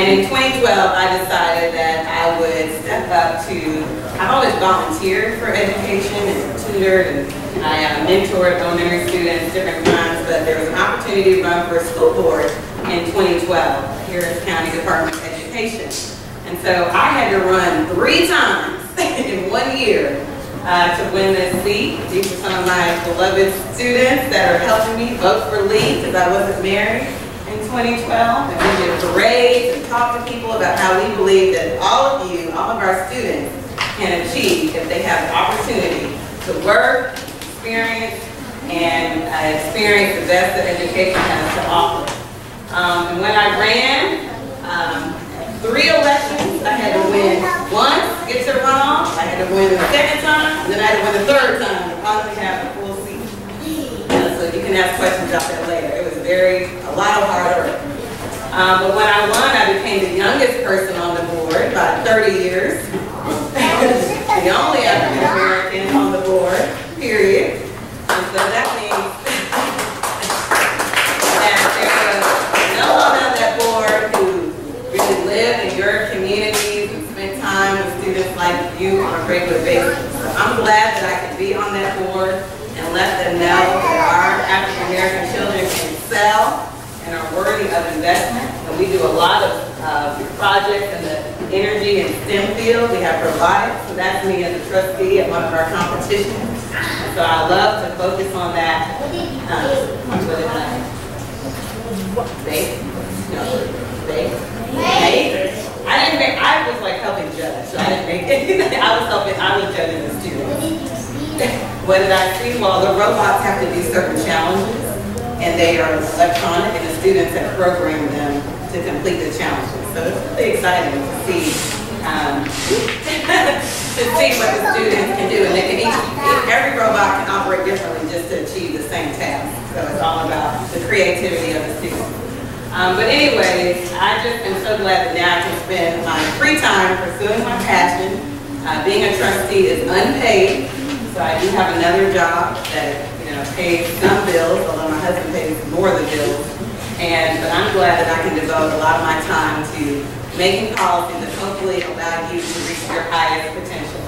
And in 2012, I decided that I would step up to, I've always volunteered for education and tutored and I uh, mentored elementary students different times, but there was an opportunity to run for a school board in 2012, Harris County Department of Education. And so I had to run three times in one year uh, to win this seat. These are some of my beloved students that are helping me vote for Lee because I wasn't married 2012. And we did parades and talked to people about how we believe that all of you, all of our students, can achieve if they have the opportunity to work, experience, and uh, experience the best that education has to offer. Um, and when I ran, um, three elections, I had to win once, get to run off, I had to win the second time, and then I had to win the third time to finally have a full seat. Uh, so you can ask questions about that later. Very, a lot of hard work. Um, but when I won, I became the youngest person on the board, by 30 years. the only African American on the board, period. And so that means that there was no one on that board who really lived in your communities and spent time with students like you on a regular basis. So I'm glad that I can be on that board and let them know that our African American children excel and are worthy of investment. And we do a lot of uh, projects in the energy and STEM field. We have robotics, so that's me as a trustee at one of our competitions. So I love to focus on that. Um, what is? No, bake? Bake? I didn't make, I was like helping judge, so I didn't make anything. I was helping, I was judging the students. What did I see? Well, the robots have to do certain challenges, and they are electronic, and the students have programmed them to complete the challenges. So it's really exciting to see, um, to see what the students can do. And they can each, every robot can operate differently just to achieve the same task. So it's all about the creativity of the students. Um, but anyways, I just am so glad that now I can spend my free time pursuing my passion. Uh, being a trustee is unpaid, so I do have another job that you know pays some bills, although my husband pays more of the bills. And but I'm glad that I can devote a lot of my time to making policies that hopefully allow you to reach your highest potential.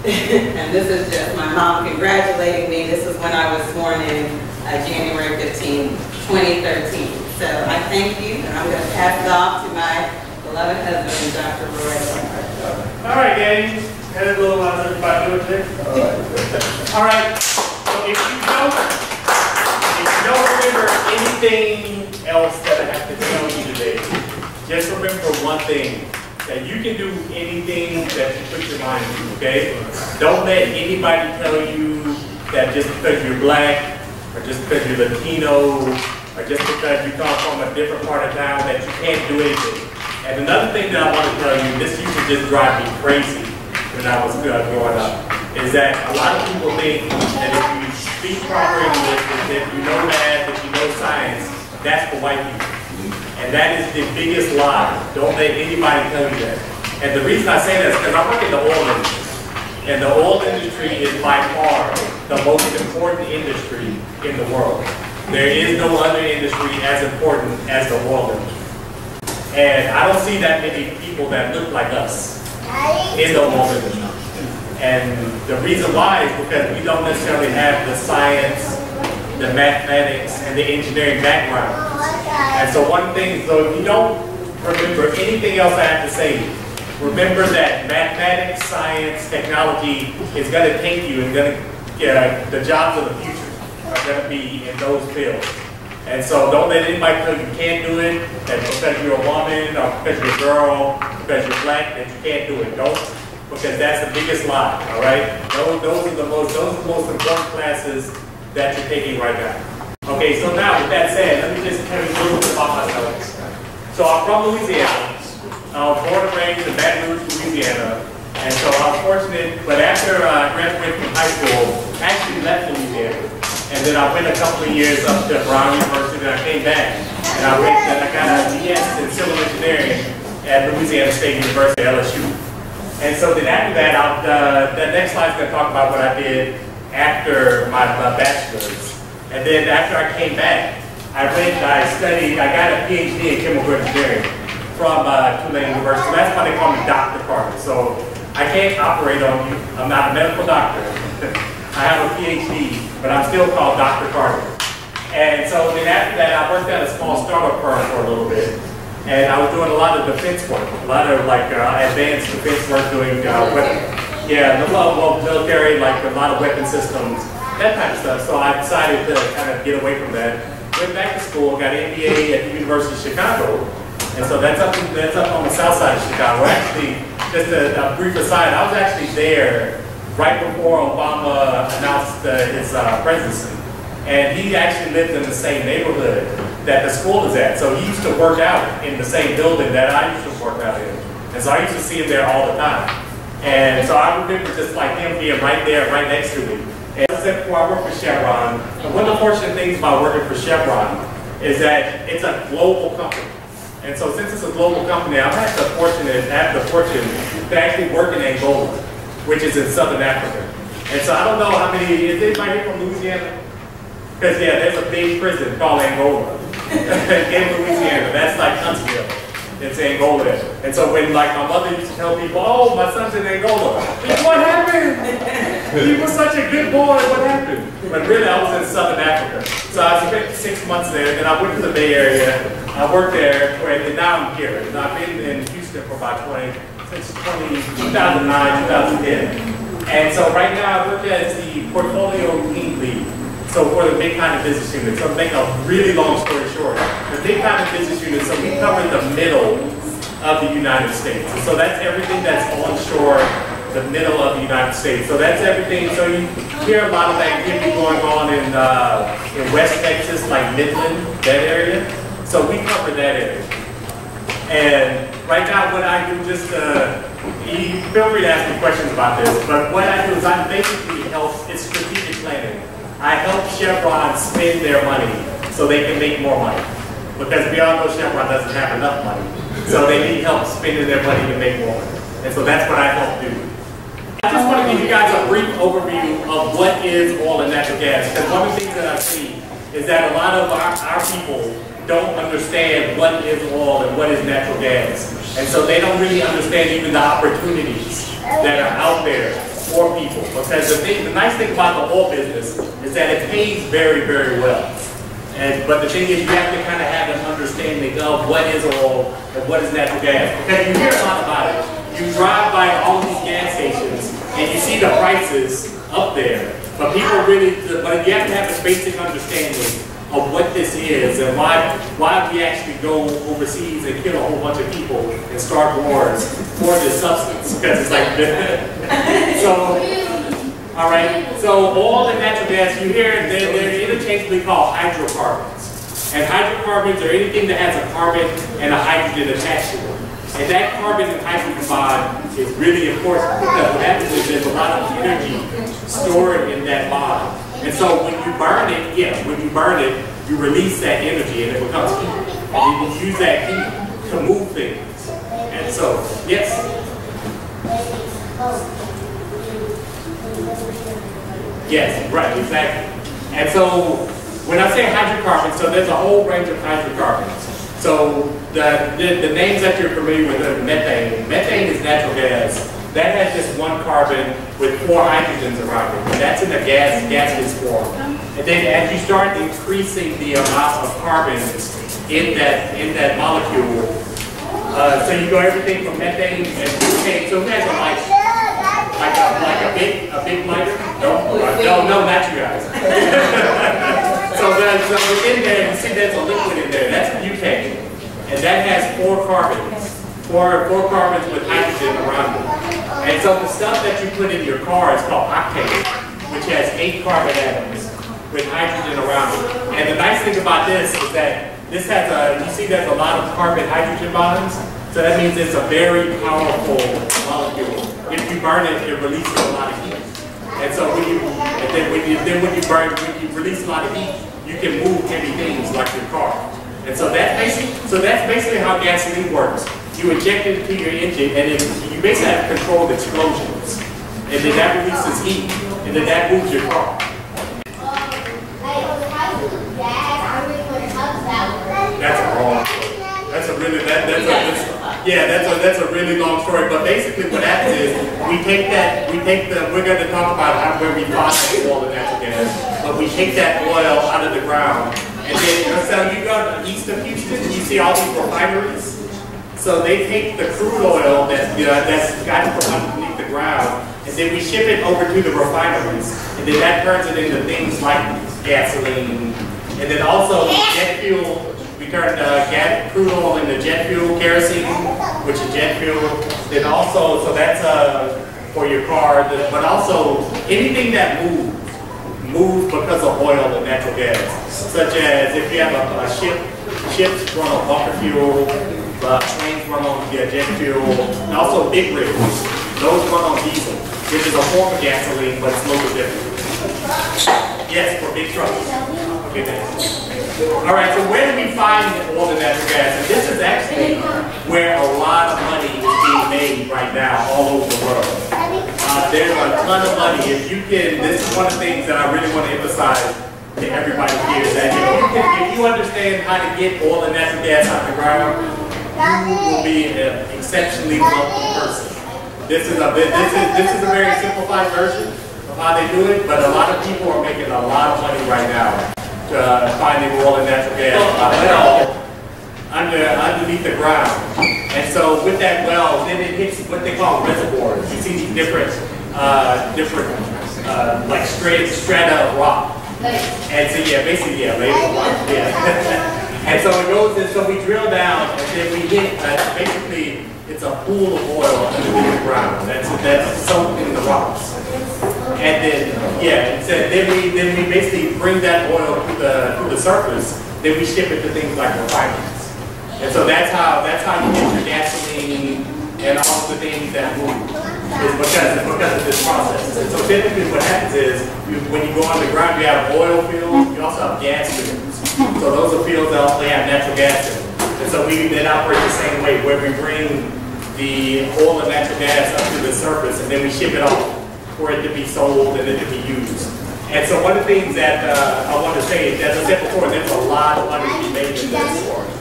and this is just my mom congratulating me. This is when I was sworn in uh, January 15, 2013. So I thank you, and I'm going to pass it off to my beloved husband, Dr. Roy. All right, gang. Had a little uh, everybody do it there. All right. So if you don't, if you don't remember anything else that I have to tell you today, just remember one thing that you can do anything that you put your mind to, okay? Don't let anybody tell you that just because you're black, or just because you're Latino, or just because you come from a different part of town that you can't do anything. And another thing that I want to tell you, this used to just drive me crazy when I was uh, growing up, is that a lot of people think that if you speak proper English, if you know math, if you know science, that's for white people. And that is the biggest lie. Don't let anybody tell you that. And the reason I say that is because I work in the oil industry. And the oil industry is by far the most important industry in the world. There is no other industry as important as the oil industry. And I don't see that many people that look like us in the oil industry. And the reason why is because we don't necessarily have the science, the mathematics, and the engineering background. And so one thing, so if you don't remember anything else I have to say, remember that mathematics, science, technology is going to take you and going to, uh, the jobs of the future are going to be in those fields. And so don't let anybody tell you you can't do it, that because you're a woman, or because you're a girl, because you're black, that you can't do it. Don't, because that's the biggest lie, all right? Those, those are the most, those are the most important classes that you're taking right now. Okay, so now with that said, let me just tell you a little bit about myself. So I'm from Louisiana. I was born and raised in Baton Rouge, Louisiana. And so I was fortunate, but after I graduated from high school, I actually left Louisiana. And then I went a couple of years up to Brown University, and I came back. And I went, and I got a BS in civil engineering at Louisiana State University, LSU. And so then after that, I'll, uh, the next slide's gonna talk about what I did after my, my bachelor's. And then after I came back, I read, I studied, I got a PhD in chemical engineering from uh, Tulane University. That's why they call me Dr. Carter. So I can't operate on you. I'm not a medical doctor. I have a PhD, but I'm still called Dr. Carter. And so then after that, I worked at a small startup firm for a little bit. And I was doing a lot of defense work, a lot of like uh, advanced defense work doing, uh, weapon, yeah, the well, military, like a lot of weapon systems, that type of stuff. So I decided to kind of get away from that. Went back to school, got an MBA at the University of Chicago. And so that's up, that's up on the south side of Chicago. Actually, just a, a brief aside, I was actually there right before Obama announced uh, his uh, presidency. And he actually lived in the same neighborhood that the school is at. So he used to work out in the same building that I used to work out in. And so I used to see him there all the time. And so I remember just like him being right there, right next to me. And I said before I worked for Chevron, and one of the fortunate things about working for Chevron is that it's a global company. And so since it's a global company, I've had the fortunate, had the fortune to actually work in Angola, which is in Southern Africa. And so I don't know how many, is anybody from Louisiana? Because yeah, there's a big prison called Angola in Louisiana. That's like Huntsville. It's Angola. And so when like my mother used to tell people, oh, my son's in Angola. What happened? He was such a good boy. What happened? But really, I was in Southern Africa. So I spent six months there. Then I went to the Bay Area. I worked there, and now I'm here. And I've been in Houston for about 20, since 20, 2009, 2010. And so right now I work as the portfolio team lead. So for the Mid-Continent Business Unit, so make a really long story short, the Mid-Continent Business Unit, so we cover the middle of the United States. So that's everything that's onshore, the middle of the United States. So that's everything, so you hear a lot of activity going on in, uh, in West Texas, like Midland, that area. So we cover that area. And right now what I do just, uh, feel free to ask me questions about this, but what I do is I basically help, it's strategic planning. I help Chevron spend their money so they can make more money. Because we all know Chevron doesn't have enough money. So they need help spending their money to make more money. And so that's what I help do. I just want to give you guys a brief overview of what is oil and natural gas. Because one of the things that I see is that a lot of our, our people don't understand what is oil and what is natural gas. And so they don't really understand even the opportunities that are out there for people. Because the thing, the nice thing about the oil business is that it pays very, very well. And, but the thing is, you have to kind of have an understanding of what is oil and what is natural gas. Because you hear a lot about it. You drive by all these gas stations and you see the prices up there. But people really, but you have to have a basic understanding of what this is and why why we actually go overseas and kill a whole bunch of people and start wars for this substance because it's like so all right so all the natural gas you hear they're, they're interchangeably called hydrocarbons and hydrocarbons are anything that has a carbon and a hydrogen attached to it and that carbon and hydrogen bond is really important because what happens is there's a lot of energy stored in that bond and so when you burn it, yeah, when you burn it, you release that energy and it becomes heat. And you can use that heat to move things. And so, yes? Yes, right, exactly. And so when I say hydrocarbons, so there's a whole range of hydrocarbons. So the, the, the names that you're familiar with are methane. Methane is natural gas. That has just one carbon with four hydrogens around it. And that's in the gas gaseous form. And then as you start increasing the amount of carbons in that in that molecule, uh, so you go everything from methane and butane. So light? Like a like a big a big lighter? No, no, no, not you guys. so there's so in there, you see there's a liquid in there. That's butane, and that has four carbons, four four carbons with hydrogen around it. And so the stuff that you put in your car is called octane, which has eight carbon atoms with hydrogen around it. And the nice thing about this is that this has a, you see there's a lot of carbon hydrogen bonds. So that means it's a very powerful molecule. If you burn it, it releases a lot of heat. And so when you, and then when you, then when you burn, when you release a lot of heat, you can move heavy things like your car. And so that's basically, so that's basically how gasoline works you inject it into your engine, and then you basically have control of explosions. And then that releases heat, and then that moves your car. really, that, that's a, that's, yeah, that's a, that's a really long story, but basically what happens is, we take that, we take the, we're gonna talk about how, where we find that oil and natural gas, but we take that oil out of the ground, and then, so you go east of Houston, you see all these refineries, so they take the crude oil that, you know, that's gotten from underneath the ground, and then we ship it over to the refineries, and then that turns it into things like gasoline, and then also jet fuel, we turn uh, gas, crude oil into jet fuel, kerosene, which is jet fuel. Then also, so that's uh, for your car, but also anything that moves, moves because of oil and natural gas. Such as if you have a, a ship, ships run on bunker fuel, uh, trains run on yeah, jet fuel, and also big rigs, those run on diesel, which is a form of gasoline, but it's a little different. Yes, for big trucks. Okay. All right, so where do we find all the natural gas? And this is actually where a lot of money is being made right now all over the world. Uh, there's a ton of money. If you can, this is one of the things that I really want to emphasize to everybody here that if you, can, if you understand how to get all the natural gas out the ground, you will be an exceptionally wealthy person. This is a this is this is a very simplified version of how they do it, but a lot of people are making a lot of money right now uh, finding oil and natural gas well under underneath the ground. And so with that well, then it hits what they call reservoirs. You see these different uh, different uh, like straight strata of rock. And so yeah, basically yeah, of rock. Yeah. and so it goes and so we drill down and then we hit uh, basically it's a pool of oil underneath the ground. That's that's soaked in the rocks. And then, yeah, so then we then we basically bring that oil to the to the surface. Then we ship it to things like refineries. And so that's how that's how you get your gasoline and all the things that move. Is because because of this process. And so typically what happens is you, when you go underground, you have oil fields. You also have gas fields. So those are fields that also have natural gas in them. And so we then operate the same way, where we bring the oil and natural gas up to the surface, and then we ship it off for it to be sold and then to be used. And so one of the things that uh, I want to say is, as I said before, there's a lot of money to be made in this.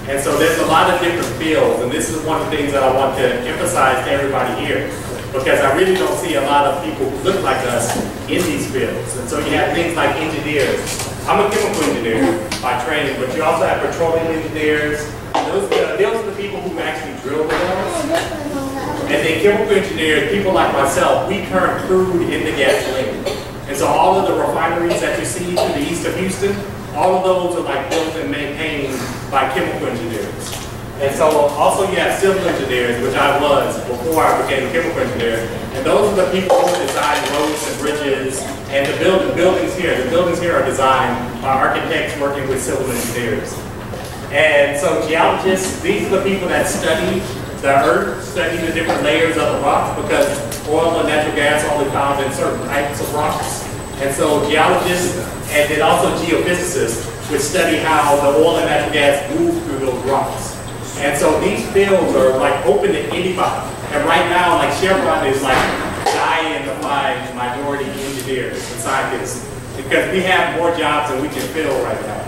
And so there's a lot of different fields, and this is one of the things that I want to emphasize to everybody here, because I really don't see a lot of people who look like us in these fields. And so you have things like engineers. I'm a chemical engineer by training, but you also have petroleum engineers. Those, uh, those are the people who actually drill the wells. And then chemical engineers, people like myself, we turn crude into gasoline. And so all of the refineries that you see to the east of Houston, all of those are like built and maintained by chemical engineers. And so also you have civil engineers, which I was before I became a chemical engineer. And those are the people who design roads and bridges and the build, buildings here. The buildings here are designed by architects working with civil engineers. And so geologists, these are the people that study the earth, study the different layers of the rock because oil and natural gas are only found in certain types of rocks. And so geologists and then also geophysicists would study how the oil and natural gas move through those rocks. And so these fields are like open to anybody. And right now, like Chevron is like dying to find minority engineers and scientists because we have more jobs than we can fill right now.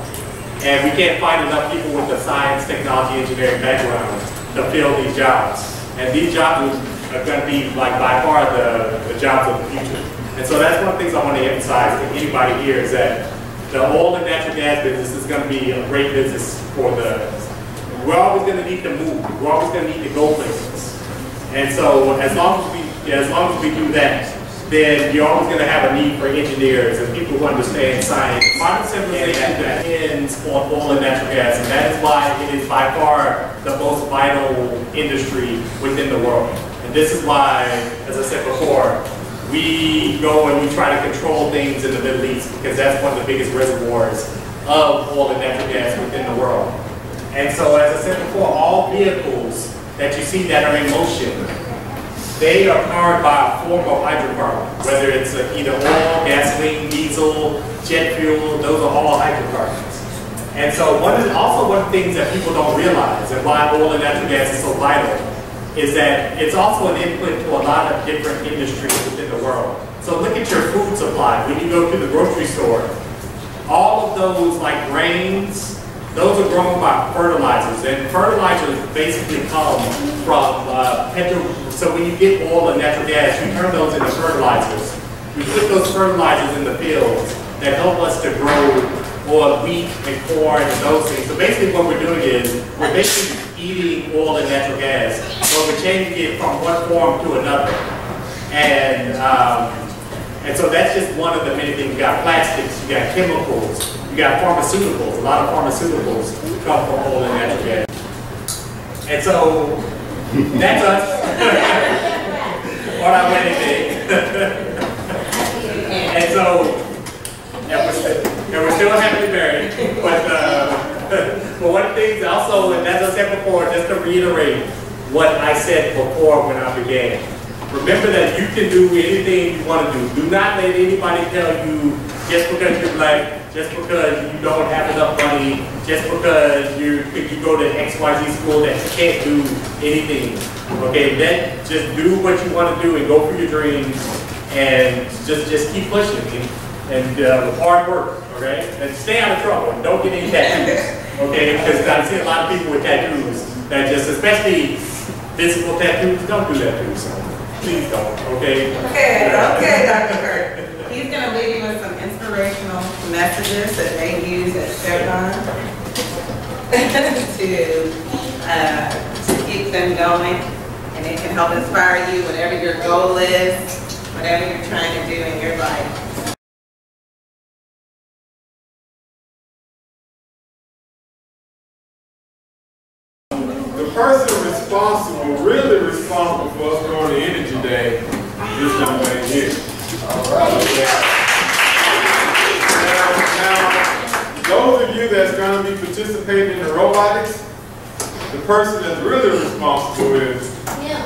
And we can't find enough people with a science, technology, engineering background to fill these jobs. And these jobs are going to be like by far the, the jobs of the future. And so that's one of the things I want to emphasize to anybody here is that the oil and natural gas business is going to be a great business for the, we're always going to need to move. We're always going to need to go places. And so as long as we, as long as we do that, then you're always going to have a need for engineers and people who understand science. Modern civilization depends on oil and natural gas, and that is why it is by far the most vital industry within the world. And this is why, as I said before, we go and we try to control things in the Middle East because that's one of the biggest reservoirs of oil and natural gas within the world. And so, as I said before, all vehicles that you see that are in motion they are powered by a form of hydrocarbon, whether it's uh, either oil, gasoline, diesel, jet fuel, those are all hydrocarbons. And so one the, also one of the things that people don't realize and why oil and natural gas is so vital is that it's also an input to a lot of different industries within the world. So look at your food supply. When you go to the grocery store, all of those like grains, those are grown by fertilizers, and fertilizers basically come from uh, petro. So when you get oil and natural gas, you turn those into fertilizers. We put those fertilizers in the fields that help us to grow or wheat and corn and those things. So basically what we're doing is, we're basically eating oil and natural gas, but we're changing it from one form to another. And, um, and so that's just one of the many things. we got plastics, you got chemicals, you got pharmaceuticals. A lot of pharmaceuticals come from oil and natural gas. And so that's us on our wedding day. and so and we're still, and we're still happily married. But, uh, but one of the things also, and as I said before, just to reiterate what I said before when I began. Remember that you can do anything you want to do. Do not let anybody tell you just because you're black, just because you don't have enough money, just because you you go to XYZ school that you can't do anything. Okay, then just do what you want to do and go for your dreams and just just keep pushing and uh, hard work, okay? And stay out of trouble. and Don't get any tattoos, okay? Because I see a lot of people with tattoos that just, especially physical tattoos, don't do that to yourself. Please don't, okay? Okay, okay, Dr. Kurt. He's gonna leave you with some inspirational messages that they use at Chevron to, uh, to keep them going. And it can help inspire you, whatever your goal is, whatever you're trying to do in your life. The person responsible, really responsible for us going to Energy Day, this young lady here. All right. Now, now, those of you that's gonna be participating in the robotics, the person that's really responsible is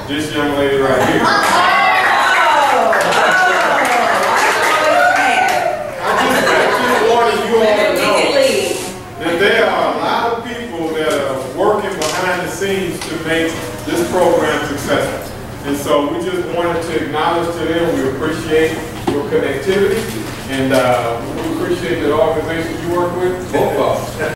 this young lady right here. Oh, I just, I just wanted you all to know that there are a lot of people that are working behind the scenes to make this program so we just wanted to acknowledge to them, we appreciate your connectivity, and uh, we appreciate the organization you work with, both of them.